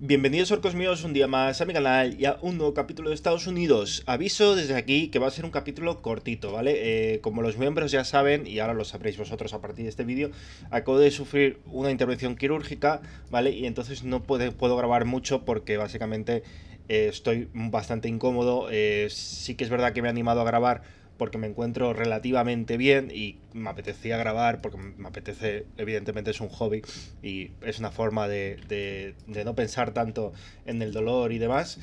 Bienvenidos orcos míos un día más a mi canal y a un nuevo capítulo de Estados Unidos. Aviso desde aquí que va a ser un capítulo cortito, ¿vale? Eh, como los miembros ya saben, y ahora lo sabréis vosotros a partir de este vídeo, acabo de sufrir una intervención quirúrgica, ¿vale? Y entonces no puedo grabar mucho porque básicamente eh, estoy bastante incómodo. Eh, sí que es verdad que me he animado a grabar porque me encuentro relativamente bien y me apetecía grabar porque me apetece, evidentemente es un hobby y es una forma de, no pensar tanto en el dolor y demás.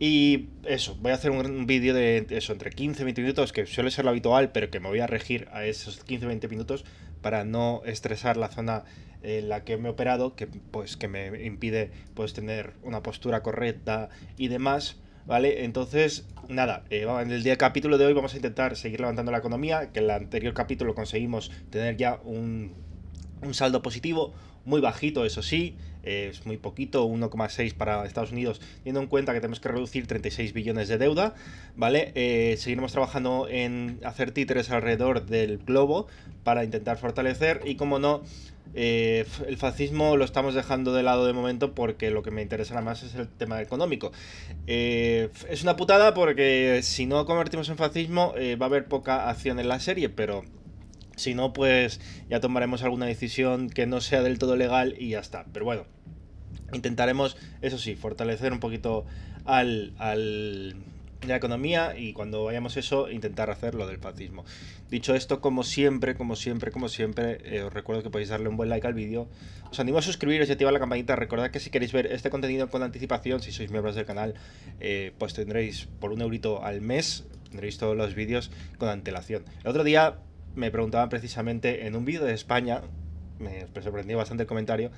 Y eso, voy a hacer un, vídeo de eso, entre 15 y 20 minutos, que suele ser lo habitual, pero que me voy a regir a esos 15-20 minutos para no estresar la zona en la que me he operado, que pues que me impide pues tener una postura correcta y demás. ¿Vale? Entonces, nada, eh, en el día capítulo de hoy vamos a intentar seguir levantando la economía, que en el anterior capítulo conseguimos tener ya un, saldo positivo, muy bajito, eso sí, es muy poquito, 1,6 para Estados Unidos, teniendo en cuenta que tenemos que reducir 36 billones de deuda, ¿vale? Eh, seguiremos trabajando en hacer títeres alrededor del globo para intentar fortalecer y, como no, eh, el fascismo lo estamos dejando de lado de momento porque lo que me interesa más es el tema económico. Eh, es una putada porque si no convertimos en fascismo eh, va a haber poca acción en la serie, pero si no, pues ya tomaremos alguna decisión que no sea del todo legal y ya está. Pero bueno, intentaremos, eso sí, fortalecer un poquito al, al economía y cuando vayamos eso intentar hacer lo del fascismo. Dicho esto, como siempre, como siempre, como siempre, eh, os recuerdo que podéis darle un buen like al vídeo. Os animo a suscribiros y activar la campanita. Recordad que si queréis ver este contenido con anticipación, si sois miembros del canal, eh, pues tendréis por un eurito al mes, tendréis todos los vídeos con antelación. El otro día me preguntaban precisamente en un vídeo de España, me sorprendió bastante el comentario,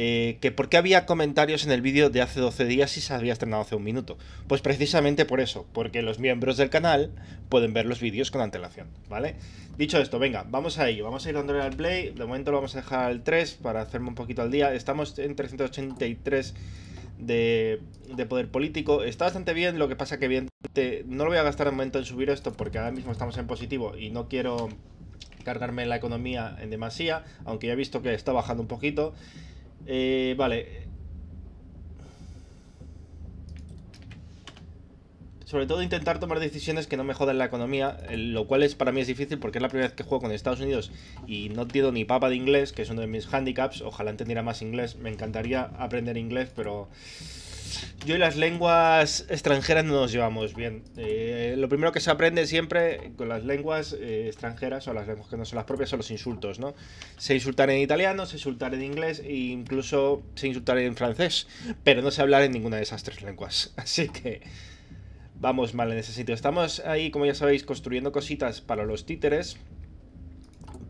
eh, que por qué había comentarios en el vídeo de hace 12 días y se había estrenado hace un minuto. Pues precisamente por eso, porque los miembros del canal pueden ver los vídeos con antelación, ¿vale? Dicho esto, venga, vamos a ello, vamos a ir dándole al play, de momento lo vamos a dejar al 3 para hacerme un poquito al día, estamos en 383 de, de poder político, está bastante bien, lo que pasa que no lo voy a gastar el momento en subir esto porque ahora mismo estamos en positivo y no quiero cargarme la economía en demasía, aunque ya he visto que está bajando un poquito. Eh, vale. Sobre todo intentar tomar decisiones que no me jodan la economía, lo cual es para mí es difícil porque es la primera vez que juego con Estados Unidos y no entiendo ni papa de inglés, que es uno de mis handicaps. Ojalá entendiera más inglés. Me encantaría aprender inglés, pero yo y las lenguas extranjeras no nos llevamos bien. Eh, lo primero que se aprende siempre con las lenguas eh, extranjeras o las lenguas que no son las propias son los insultos, ¿no? Se insultar en italiano, se insultar en inglés e incluso se insultar en francés, pero no se hablar en ninguna de esas tres lenguas. Así que vamos mal en ese sitio. Estamos ahí, como ya sabéis, construyendo cositas para los títeres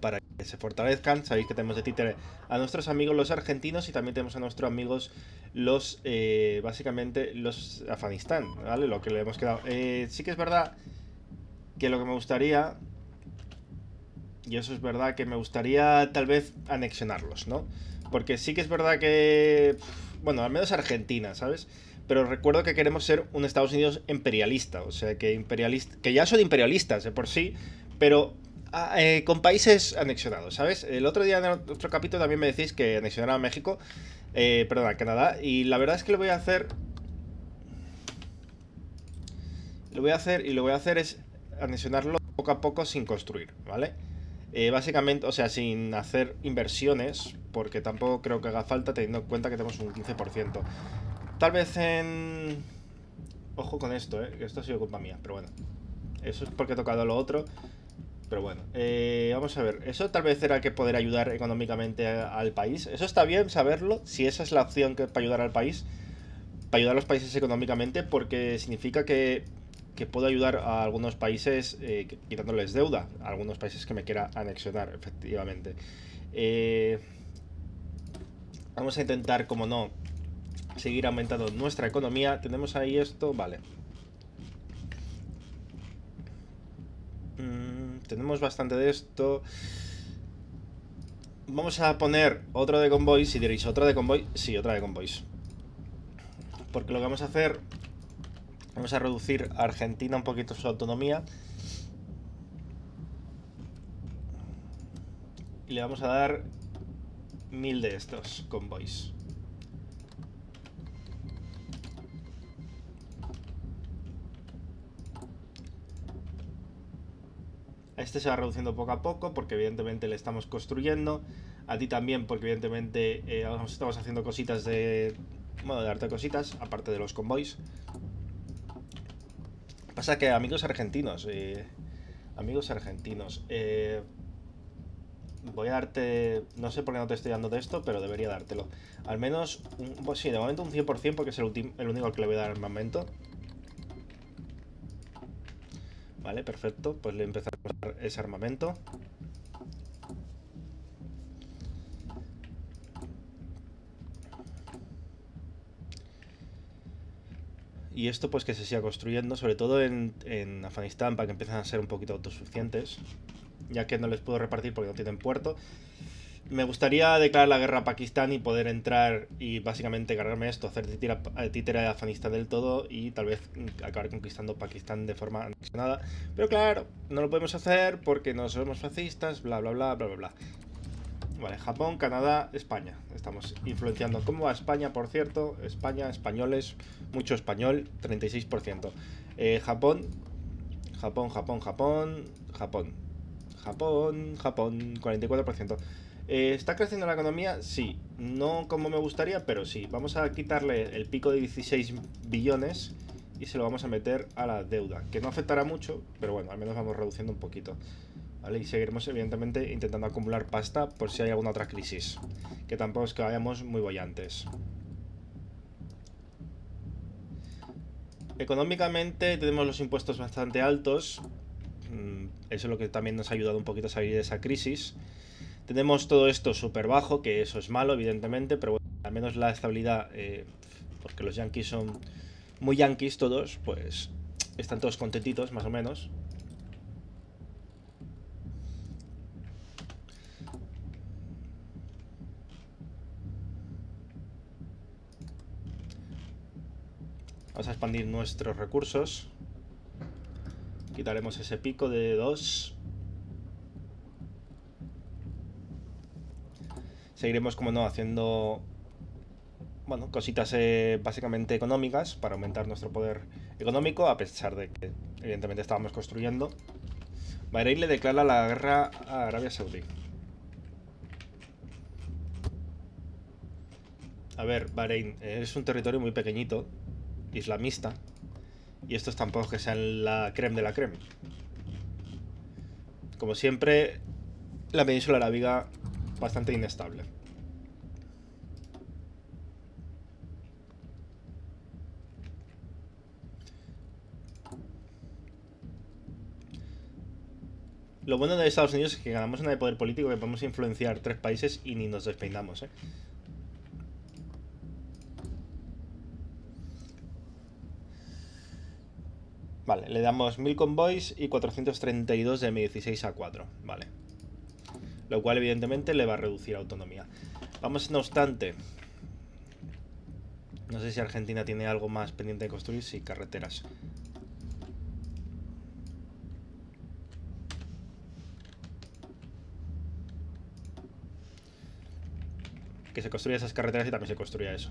para que se fortalezcan. Sabéis que tenemos de títere a nuestros amigos los argentinos y también tenemos a nuestros amigos los, eh, básicamente, los Afganistán, ¿vale? Lo que le hemos quedado. Eh, sí que es verdad que lo que me gustaría, y eso es verdad, que me gustaría tal vez anexionarlos, ¿no? Porque sí que es verdad que, bueno, al menos Argentina, ¿sabes? Pero recuerdo que queremos ser un Estados Unidos imperialista, o sea, que imperialista, que ya son imperialistas de por sí, pero Ah, eh, con países anexionados, ¿sabes? El otro día en otro capítulo también me decís que anexionar a México, eh, perdón, a Canadá, y la verdad es que lo voy a hacer... Lo voy a hacer y lo voy a hacer es anexionarlo poco a poco sin construir, ¿vale? Eh, básicamente, o sea, sin hacer inversiones, porque tampoco creo que haga falta teniendo en cuenta que tenemos un 15%. Tal vez en... Ojo con esto, ¿eh? Esto ha sido culpa mía, pero bueno. Eso es porque he tocado lo otro. Pero bueno, eh, vamos a ver. Eso tal vez era que poder ayudar económicamente al país. Eso está bien saberlo, si esa es la opción que para ayudar al país, para ayudar a los países económicamente, porque significa que, que puedo ayudar a algunos países eh, quitándoles deuda, a algunos países que me quiera anexionar, efectivamente. Eh, vamos a intentar, como no, seguir aumentando nuestra economía. Tenemos ahí esto, vale. tenemos bastante de esto. Vamos a poner otro de convoys. Si diréis, ¿otra de convoy? Sí, otra de convoys. Porque lo que vamos a hacer... Vamos a reducir a Argentina un poquito su autonomía. Y le vamos a dar mil de estos convoys. Este se va reduciendo poco a poco porque evidentemente le estamos construyendo. A ti también porque evidentemente eh, estamos haciendo cositas de... Bueno, de darte cositas, aparte de los convoys. Pasa que amigos argentinos, eh, amigos argentinos, eh, voy a darte, no sé por qué no te estoy dando de esto, pero debería dártelo. Al menos, pues sí, de momento un 100% porque es el, el único que le voy a dar al momento. Vale, perfecto. Pues le empezamos ese armamento. Y esto pues que se siga construyendo, sobre todo en, en Afganistán, para que empiecen a ser un poquito autosuficientes. Ya que no les puedo repartir porque no tienen puerto. Me gustaría declarar la guerra a Pakistán y poder entrar y básicamente cargarme esto, hacer títere de Afganistán del todo y tal vez acabar conquistando Pakistán de forma anexionada. Pero claro, no lo podemos hacer porque no somos fascistas, bla bla bla bla bla bla. Vale, Japón, Canadá, España. Estamos influenciando. ¿Cómo va España, por cierto? España, españoles, mucho español, 36%. Eh, Japón, Japón, Japón, Japón, Japón. Japón, Japón, 44%. Eh, ¿Está creciendo la economía? Sí. No como me gustaría, pero sí. Vamos a quitarle el pico de 16 billones y se lo vamos a meter a la deuda. Que no afectará mucho, pero bueno, al menos vamos reduciendo un poquito. Y seguiremos evidentemente intentando acumular pasta por si hay alguna otra crisis. Que tampoco es que vayamos muy bollantes. Económicamente tenemos los impuestos bastante altos. Mm, eso es lo que también nos ha ayudado un poquito a salir de esa crisis. Tenemos todo esto súper bajo, que eso es malo, evidentemente, pero bueno, al menos la estabilidad, eh, porque los yankees son muy yankees todos, pues están todos contentitos, más o menos. Vamos a expandir nuestros recursos. Quitaremos ese pico de 2. Seguiremos, como no, haciendo bueno, cositas eh, básicamente económicas para aumentar nuestro poder económico, a pesar de que evidentemente estábamos construyendo. Bahrein le declara la guerra a Arabia Saudí. A ver, Bahrein es un territorio muy pequeñito, islamista, y estos tampoco que sean la creme de la creme. Como siempre, la península arábiga bastante inestable. Lo bueno de Estados Unidos es que ganamos una de poder político que podemos influenciar tres países y ni nos despeinamos, ¿eh? Vale, le damos 1000 convoys y 432 de M16 a 4. Vale lo cual evidentemente le va a reducir autonomía. Vamos, no obstante, no sé si Argentina tiene algo más pendiente de construir, sí, carreteras. Que se construya esas carreteras y también se construya eso.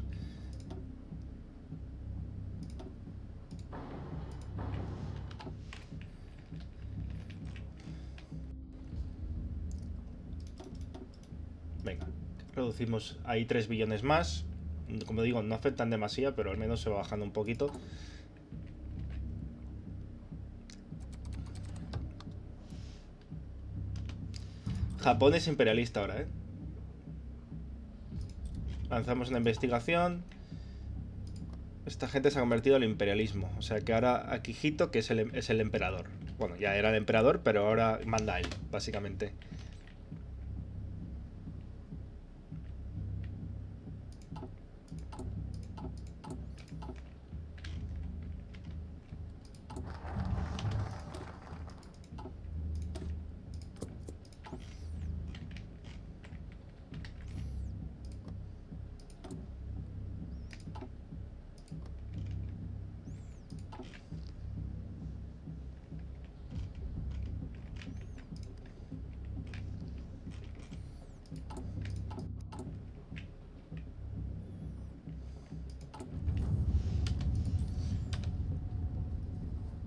Reducimos ahí 3 billones más. Como digo, no afectan demasiado, pero al menos se va bajando un poquito. Japón es imperialista ahora, ¿eh? Lanzamos una investigación. Esta gente se ha convertido al imperialismo. O sea que ahora Akihito, que es el, es el emperador. Bueno, ya era el emperador, pero ahora manda él, básicamente.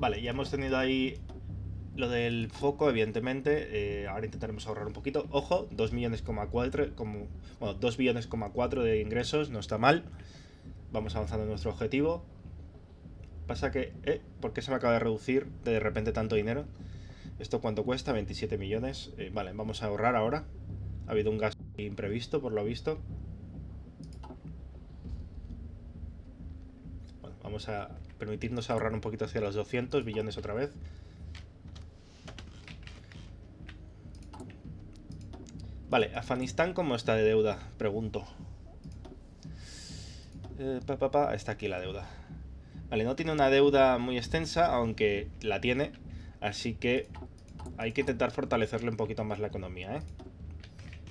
Vale, ya hemos tenido ahí lo del foco, evidentemente, eh, ahora intentaremos ahorrar un poquito. Ojo, 2 millones, como, bueno, 2 billones, 4 de ingresos, no está mal. Vamos avanzando en nuestro objetivo. Pasa que, eh, ¿por qué se me acaba de reducir de repente tanto dinero? ¿Esto cuánto cuesta? 27 millones. Eh, vale, vamos a ahorrar ahora. Ha habido un gasto imprevisto, por lo visto. Bueno, vamos a permitirnos ahorrar un poquito hacia los 200 billones otra vez. Vale, Afganistán, ¿cómo está de deuda? Pregunto. Eh, está aquí la deuda. Vale, no tiene una deuda muy extensa, aunque la tiene. Así que hay que intentar fortalecerle un poquito más la economía, ¿eh?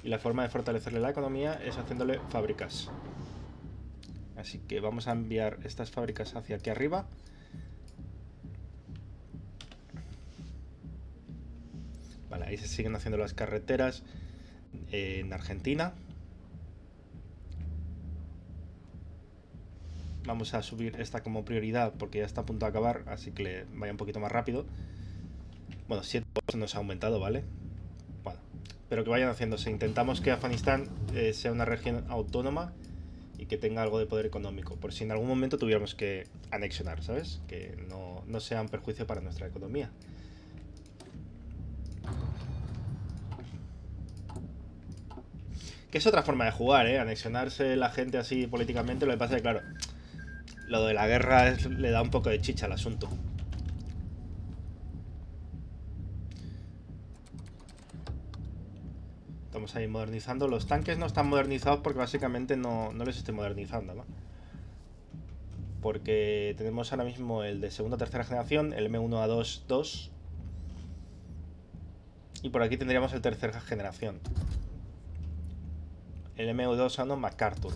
Y la forma de fortalecerle la economía es haciéndole fábricas. Así que vamos a enviar estas fábricas hacia aquí arriba. Vale, ahí se siguen haciendo las carreteras en Argentina. Vamos a subir esta como prioridad porque ya está a punto de acabar, así que le vaya un poquito más rápido. Bueno, 7 nos ha aumentado, ¿vale? Bueno, pero que vayan haciéndose. Intentamos que Afganistán eh, sea una región autónoma que tenga algo de poder económico, por si en algún momento tuviéramos que anexionar, ¿sabes? Que no, no sea un perjuicio para nuestra economía. Que es otra forma de jugar, ¿eh? Anexionarse la gente así políticamente. Lo que pasa es que, claro, lo de la guerra le da un poco de chicha al asunto. Estamos ahí modernizando. Los tanques no están modernizados porque básicamente no, no les estoy modernizando. Porque tenemos ahora mismo el de segunda o tercera generación, el M1A2 2. Y por aquí tendríamos el tercera generación el MU2 a MacArthur.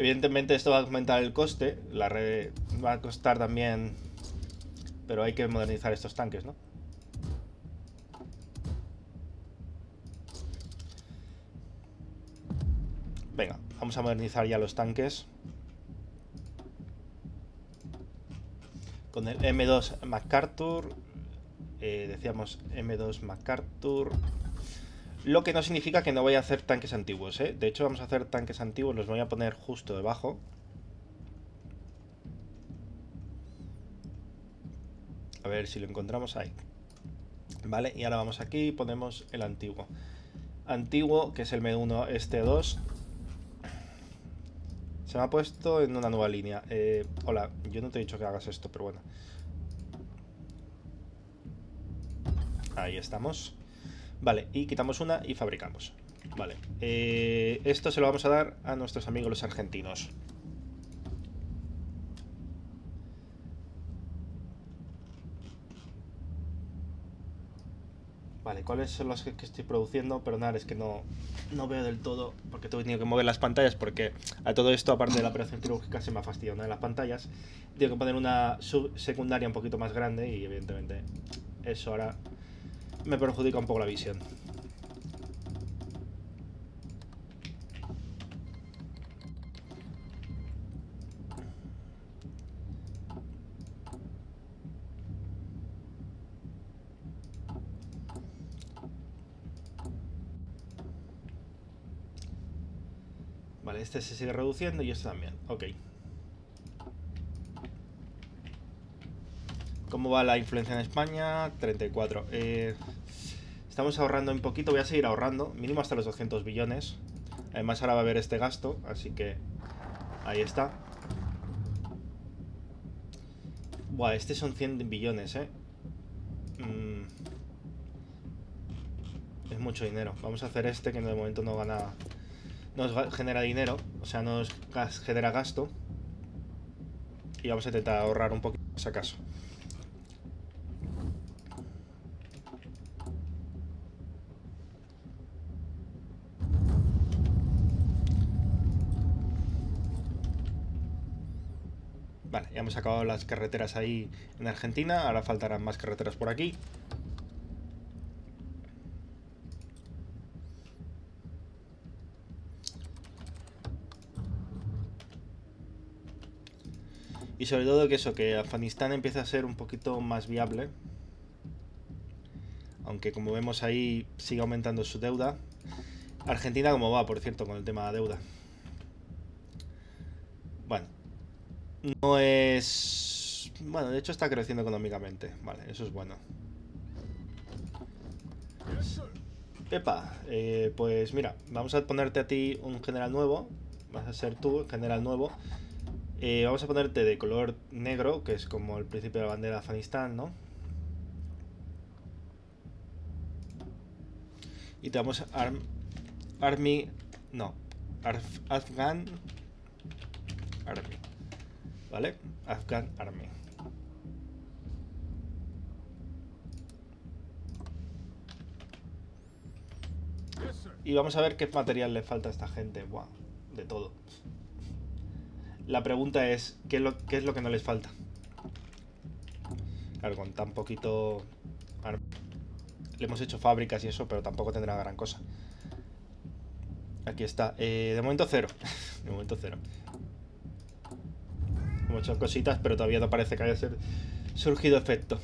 Evidentemente esto va a aumentar el coste, la red va a costar también, pero hay que modernizar estos tanques, ¿no? Venga, vamos a modernizar ya los tanques. Con el M2 MacArthur, eh, decíamos M2 MacArthur, lo que no significa que no voy a hacer tanques antiguos, ¿eh? De hecho, vamos a hacer tanques antiguos, los voy a poner justo debajo. A ver si lo encontramos ahí. Vale, y ahora vamos aquí y ponemos el antiguo. Antiguo, que es el M1 este 2. Se me ha puesto en una nueva línea. Eh, hola, yo no te he dicho que hagas esto, pero bueno. Ahí estamos. Vale, y quitamos una y fabricamos. Vale, eh, esto se lo vamos a dar a nuestros amigos los argentinos. Vale, ¿cuáles son los que, estoy produciendo? Perdonad, es que no, no veo del todo porque he tenido que mover las pantallas porque a todo esto, aparte de la operación quirúrgica, se me ha fastidiado una de las pantallas. Tengo que poner una secundaria un poquito más grande y evidentemente eso ahora me perjudica un poco la visión. Vale, este se sigue reduciendo y este también. Ok. ¿Cómo va la influencia en España? 34. Eh, estamos ahorrando un poquito, voy a seguir ahorrando, mínimo hasta los 200 billones. Además ahora va a haber este gasto, así que ahí está. Buah, este son 100 billones, ¿eh? mucho dinero. Vamos a hacer este que de momento no gana... Nos genera dinero, o sea, nos genera gasto. Y vamos a intentar ahorrar un poquito, si acaso. Vale, ya hemos acabado las carreteras ahí en Argentina. Ahora faltarán más carreteras por aquí. Y sobre todo que eso, que Afganistán empiece a ser un poquito más viable. Aunque como vemos ahí sigue aumentando su deuda. Argentina como va, por cierto, con el tema de deuda. Bueno. No es... Bueno, de hecho está creciendo económicamente. Vale, eso es bueno. Pepa, eh, pues mira, vamos a ponerte a ti un general nuevo. Vas a ser tú, general nuevo. Eh, vamos a ponerte de color negro, que es como el principio de la bandera de Afganistán, ¿no? Y te damos Army... No. Afghan... Army. ¿Vale? Afghan Army. Y vamos a ver qué material le falta a esta gente. Buah, de todo. La pregunta es, ¿qué es, lo, ¿qué es lo que no les falta? Claro, con tan poquito... Le hemos hecho fábricas y eso, pero tampoco tendrá gran cosa. Aquí está. Eh, de momento cero. de momento cero. Hecho cositas, pero todavía no parece que haya surgido efecto.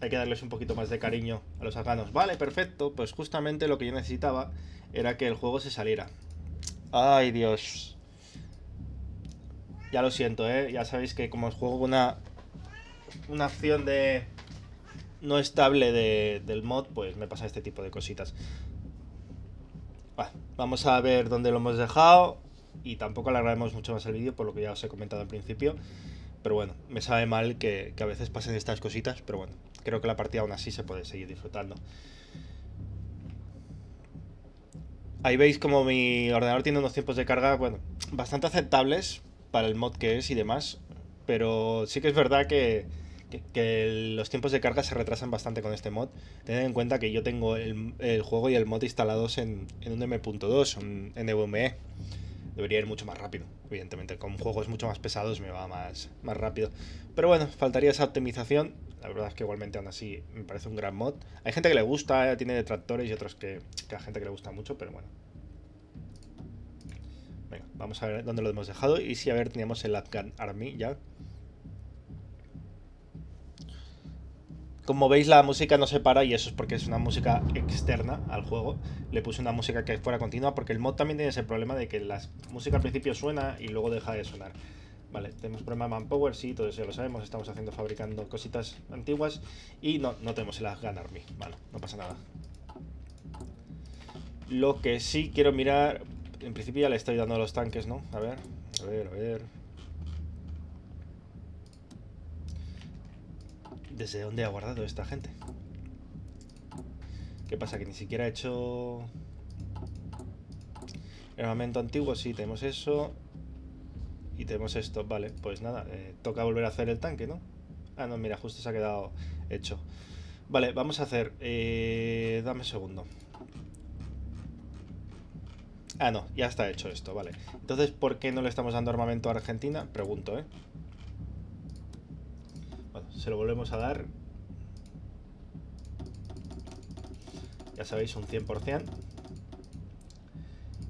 hay que darles un poquito más de cariño a los afganos. Vale, perfecto. Pues justamente lo que yo necesitaba era que el juego se saliera. Ay, Dios. Ya lo siento, ¿eh? Ya sabéis que como os juego una, una acción de no estable del mod, pues me pasa este tipo de cositas. vamos a ver dónde lo hemos dejado. Y tampoco alargaremos mucho más el vídeo, por lo que ya os he comentado al principio. Pero bueno, me sabe mal que, que a veces pasen estas cositas, pero bueno creo que la partida aún así se puede seguir disfrutando. Ahí veis como mi ordenador tiene unos tiempos de carga, bueno, bastante aceptables para el mod que es y demás. Pero sí que es verdad que, los tiempos de carga se retrasan bastante con este mod. Tened en cuenta que yo tengo el, juego y el mod instalados en, en un M.2, un NVMe debería ir mucho más rápido. Evidentemente, con juegos mucho más pesados me va más, más rápido. Pero bueno, faltaría esa optimización. La verdad es que igualmente aún así me parece un gran mod. Hay gente que le gusta, tiene detractores y otros que, que hay gente que le gusta mucho, pero bueno. Venga, vamos a ver dónde lo hemos dejado. Y si a ver, teníamos el Afghan Army ya. Como veis la música no se para y eso es porque es una música externa al juego. Le puse una música que fuera continua porque el mod también tiene ese problema de que la música al principio suena y luego deja de sonar. Vale, tenemos problema de manpower, sí, todo eso ya lo sabemos, estamos haciendo, fabricando cositas antiguas y no, no tenemos el Afghan Army, vale, no pasa nada. Lo que sí quiero mirar, en principio ya le estoy dando a los tanques, ¿no? A ver, a ver, a ver... ¿Desde dónde ha guardado esta gente? ¿Qué pasa? Que ni siquiera ha hecho... Armamento antiguo, sí, tenemos eso. Y tenemos esto, vale, pues nada, eh, toca volver a hacer el tanque, ¿no? Ah, no, mira, justo se ha quedado hecho. Vale, vamos a hacer... Eh, dame un segundo. Ah, no, ya está hecho esto, vale. Entonces, ¿por qué no le estamos dando armamento a Argentina? Pregunto, ¿eh? Se lo volvemos a dar. Ya sabéis, un 100%.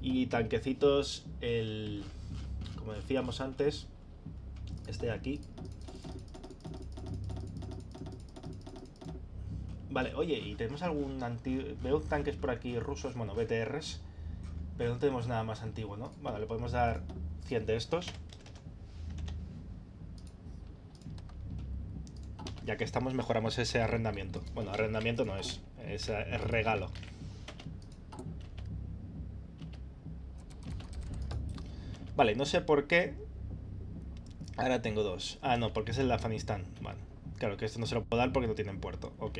Y tanquecitos, el, como decíamos antes, este de aquí. Vale, oye, ¿y tenemos algún antiguo? Veo tanques por aquí rusos, bueno, BTRs, pero no tenemos nada más antiguo, ¿no? Vale, le podemos dar 100 de estos. Ya que estamos, mejoramos ese arrendamiento. Bueno, arrendamiento no es, es, regalo. Vale, no sé por qué Ahora tengo dos. Ah, no, porque es el de Afganistán. Vale. Claro que esto no se lo puedo dar porque no tienen puerto. Ok.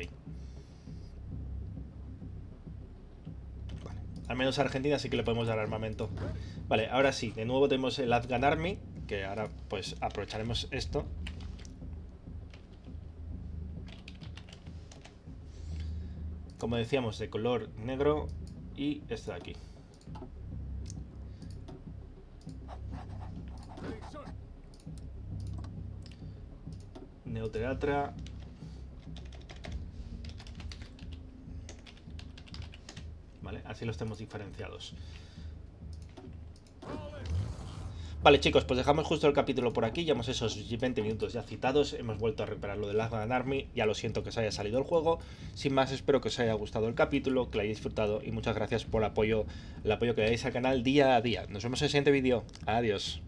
Vale. Al menos a Argentina sí que le podemos dar armamento. Vale, ahora sí. De nuevo tenemos el Afghan Army. Que ahora pues aprovecharemos esto. Como decíamos, de color negro y este de aquí. Neoteatra. Vale, así los tenemos diferenciados. Vale chicos, pues dejamos justo el capítulo por aquí, llevamos esos 20 minutos ya citados, hemos vuelto a reparar lo de Afghan Army, ya lo siento que os haya salido el juego, sin más espero que os haya gustado el capítulo, que lo hayáis disfrutado y muchas gracias por el apoyo, el apoyo que le dais al canal día a día. Nos vemos en el siguiente vídeo, adiós.